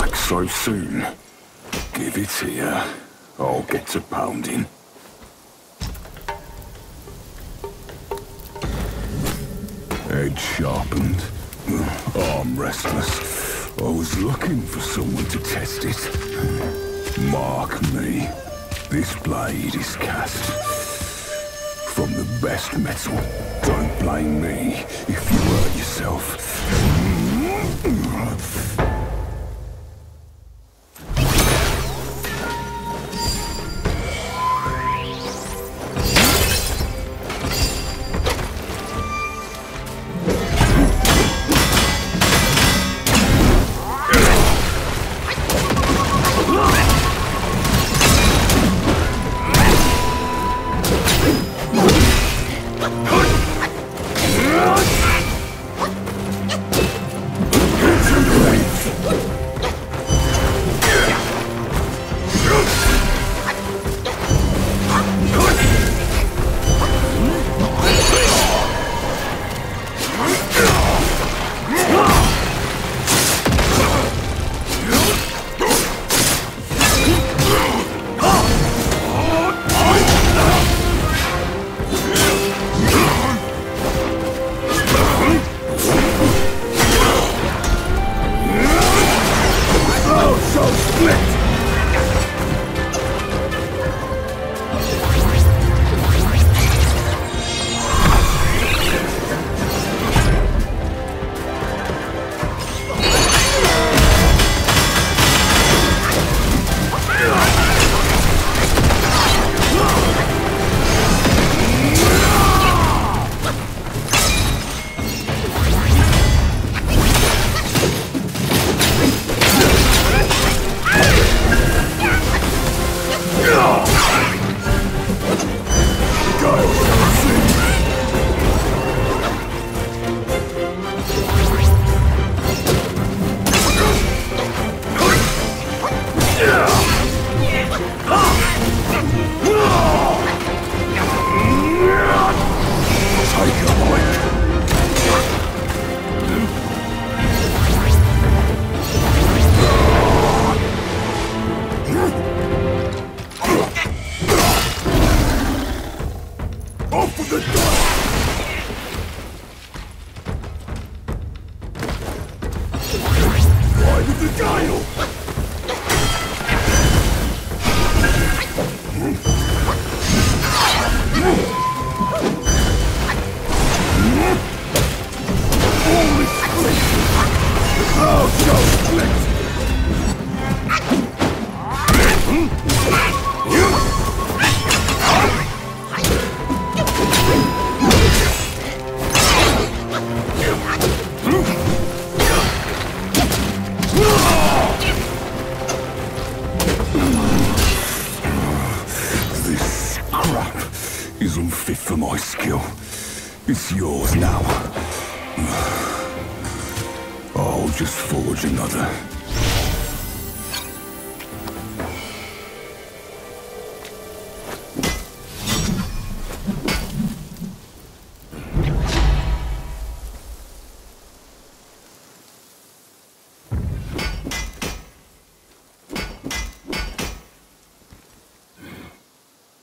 back so soon. Give it here. I'll get to pounding. Head sharpened. Arm restless. I was looking for someone to test it. Mark me. This blade is cast from the best metal. Don't blame me if you hurt yourself. Open the door! Ride of the Guile! Isn't fit for my skill. It's yours now. I'll just forge another.